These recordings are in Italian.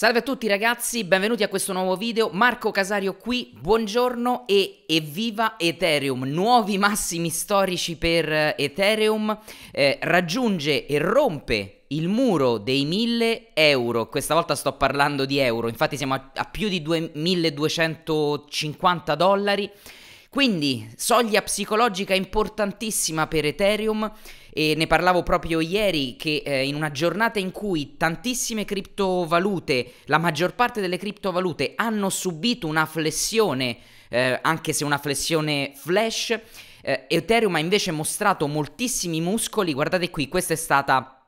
Salve a tutti ragazzi, benvenuti a questo nuovo video, Marco Casario qui, buongiorno e evviva Ethereum, nuovi massimi storici per eh, Ethereum, eh, raggiunge e rompe il muro dei 1000 euro, questa volta sto parlando di euro, infatti siamo a, a più di 1250 dollari, quindi soglia psicologica importantissima per Ethereum e ne parlavo proprio ieri che eh, in una giornata in cui tantissime criptovalute, la maggior parte delle criptovalute hanno subito una flessione, eh, anche se una flessione flash, eh, Ethereum ha invece mostrato moltissimi muscoli, guardate qui, questa è stata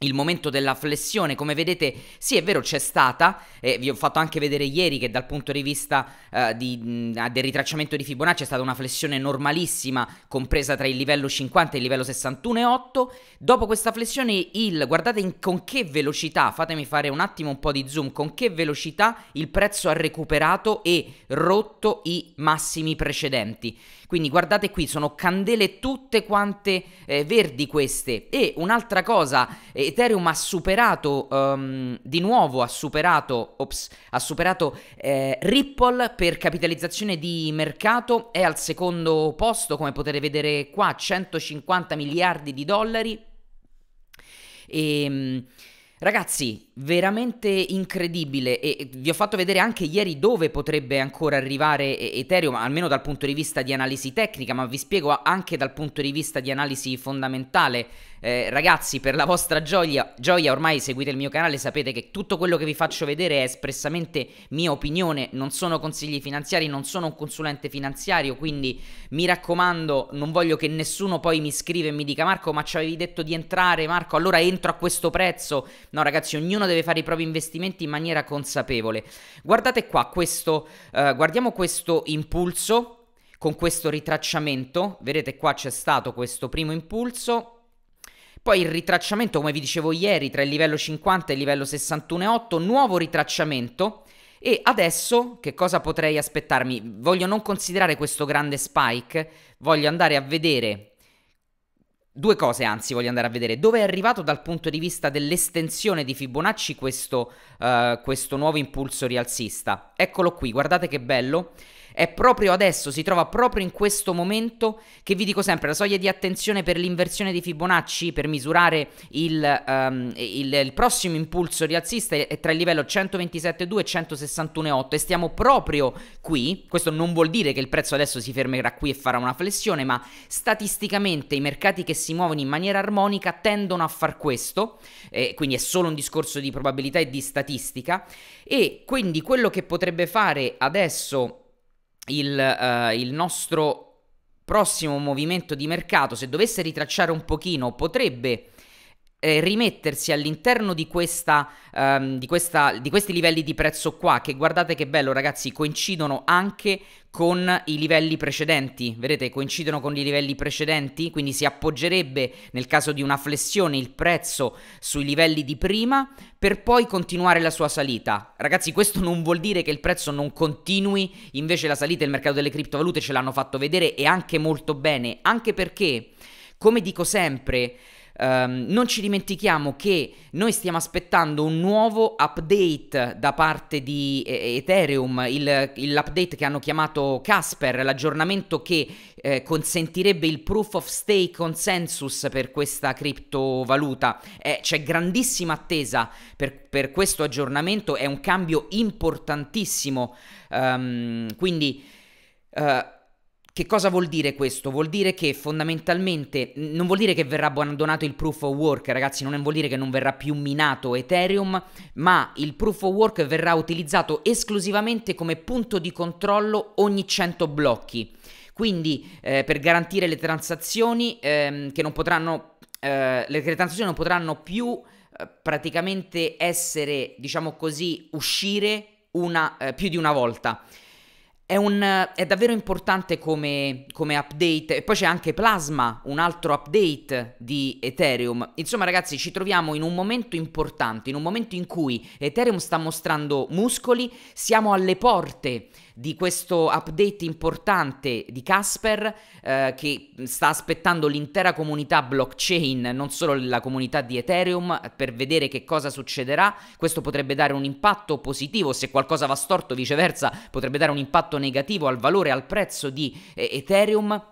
il momento della flessione, come vedete, sì è vero c'è stata, eh, vi ho fatto anche vedere ieri che dal punto di vista eh, di, mh, del ritracciamento di Fibonacci è stata una flessione normalissima, compresa tra il livello 50 e il livello 61,8, dopo questa flessione il, guardate in, con che velocità, fatemi fare un attimo un po' di zoom, con che velocità il prezzo ha recuperato e rotto i massimi precedenti. Quindi guardate qui, sono candele tutte quante eh, verdi queste. E un'altra cosa, Ethereum ha superato, um, di nuovo ha superato, ops, ha superato eh, Ripple per capitalizzazione di mercato, è al secondo posto, come potete vedere qua, 150 miliardi di dollari. E... Ragazzi, veramente incredibile e vi ho fatto vedere anche ieri dove potrebbe ancora arrivare Ethereum, almeno dal punto di vista di analisi tecnica, ma vi spiego anche dal punto di vista di analisi fondamentale. Eh, ragazzi, per la vostra gioia, gioia, ormai seguite il mio canale, sapete che tutto quello che vi faccio vedere è espressamente mia opinione, non sono consigli finanziari, non sono un consulente finanziario, quindi mi raccomando, non voglio che nessuno poi mi scrive e mi dica Marco, ma ci avevi detto di entrare, Marco, allora entro a questo prezzo. No, ragazzi, ognuno deve fare i propri investimenti in maniera consapevole. Guardate qua, questo, uh, guardiamo questo impulso con questo ritracciamento, vedete qua c'è stato questo primo impulso, poi il ritracciamento, come vi dicevo ieri, tra il livello 50 e il livello 61,8, nuovo ritracciamento. E adesso che cosa potrei aspettarmi? Voglio non considerare questo grande spike, voglio andare a vedere due cose, anzi voglio andare a vedere dove è arrivato dal punto di vista dell'estensione di Fibonacci questo, uh, questo nuovo impulso rialzista. Eccolo qui, guardate che bello è proprio adesso, si trova proprio in questo momento che vi dico sempre, la soglia di attenzione per l'inversione di Fibonacci per misurare il, um, il, il prossimo impulso rialzista è tra il livello 127,2 e 161,8 e stiamo proprio qui, questo non vuol dire che il prezzo adesso si fermerà qui e farà una flessione, ma statisticamente i mercati che si muovono in maniera armonica tendono a far questo, eh, quindi è solo un discorso di probabilità e di statistica, e quindi quello che potrebbe fare adesso il, uh, il nostro prossimo movimento di mercato, se dovesse ritracciare un pochino, potrebbe eh, rimettersi all'interno di, questa, um, di, questa, di questi livelli di prezzo qua, che guardate che bello ragazzi, coincidono anche con i livelli precedenti, vedete coincidono con i livelli precedenti, quindi si appoggerebbe nel caso di una flessione il prezzo sui livelli di prima per poi continuare la sua salita. Ragazzi questo non vuol dire che il prezzo non continui, invece la salita del mercato delle criptovalute ce l'hanno fatto vedere e anche molto bene, anche perché, come dico sempre, Um, non ci dimentichiamo che noi stiamo aspettando un nuovo update da parte di Ethereum, il, l'update che hanno chiamato Casper, l'aggiornamento che eh, consentirebbe il proof of stake consensus per questa criptovaluta. Eh, c'è grandissima attesa per, per, questo aggiornamento, è un cambio importantissimo. Um, quindi... Uh, che cosa vuol dire questo? Vuol dire che fondamentalmente non vuol dire che verrà abbandonato il proof of work, ragazzi, non vuol dire che non verrà più minato Ethereum, ma il proof of work verrà utilizzato esclusivamente come punto di controllo ogni 100 blocchi. Quindi eh, per garantire le transazioni ehm, che non potranno eh, le transazioni non potranno più eh, praticamente essere, diciamo così, uscire una, eh, più di una volta. È, un, è, davvero importante come, come, update. E poi c'è anche Plasma, un altro update di Ethereum. Insomma, ragazzi, ci troviamo in un momento importante, in un momento in cui Ethereum sta mostrando muscoli, siamo alle porte di questo update importante di Casper eh, che sta aspettando l'intera comunità blockchain, non solo la comunità di Ethereum, per vedere che cosa succederà. Questo potrebbe dare un impatto positivo, se qualcosa va storto viceversa potrebbe dare un impatto negativo al valore, al prezzo di eh, Ethereum.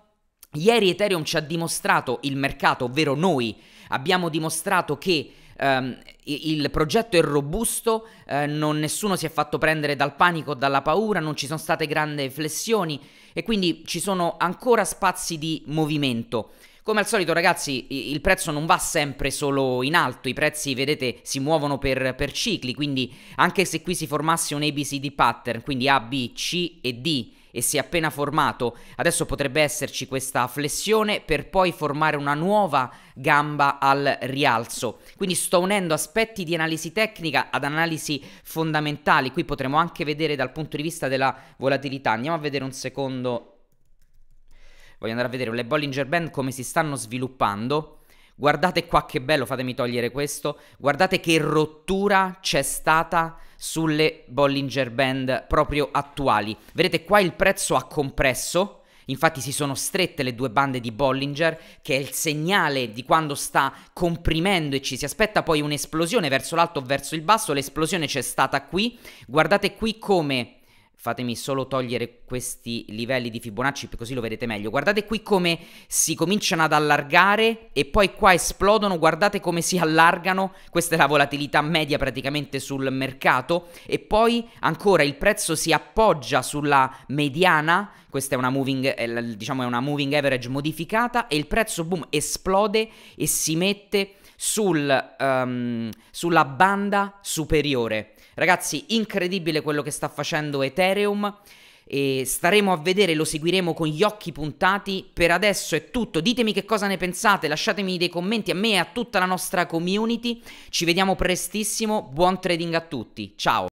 Ieri Ethereum ci ha dimostrato, il mercato, ovvero noi, abbiamo dimostrato che um, il progetto è robusto, uh, non, nessuno si è fatto prendere dal panico o dalla paura, non ci sono state grandi flessioni e quindi ci sono ancora spazi di movimento. Come al solito ragazzi il prezzo non va sempre solo in alto, i prezzi vedete si muovono per, per cicli, quindi anche se qui si formasse un ABCD pattern, quindi A, B, C e D, e si è appena formato, adesso potrebbe esserci questa flessione per poi formare una nuova gamba al rialzo. Quindi sto unendo aspetti di analisi tecnica ad analisi fondamentali, qui potremo anche vedere dal punto di vista della volatilità. Andiamo a vedere un secondo voglio andare a vedere le Bollinger Band come si stanno sviluppando. Guardate qua che bello, fatemi togliere questo. Guardate che rottura c'è stata sulle Bollinger Band proprio attuali. Vedete qua il prezzo ha compresso. Infatti si sono strette le due bande di Bollinger, che è il segnale di quando sta comprimendo e ci si aspetta poi un'esplosione verso l'alto o verso il basso. L'esplosione c'è stata qui. Guardate qui come Fatemi solo togliere questi livelli di Fibonacci così lo vedete meglio. Guardate qui come si cominciano ad allargare e poi qua esplodono. Guardate come si allargano. Questa è la volatilità media praticamente sul mercato. E poi ancora il prezzo si appoggia sulla mediana. Questa è una moving, diciamo è una moving average modificata e il prezzo boom esplode e si mette sul, um, sulla banda superiore. Ragazzi, incredibile quello che sta facendo Ethereum. E staremo a vedere, lo seguiremo con gli occhi puntati. Per adesso è tutto. Ditemi che cosa ne pensate, lasciatemi dei commenti a me e a tutta la nostra community. Ci vediamo prestissimo. Buon trading a tutti. Ciao.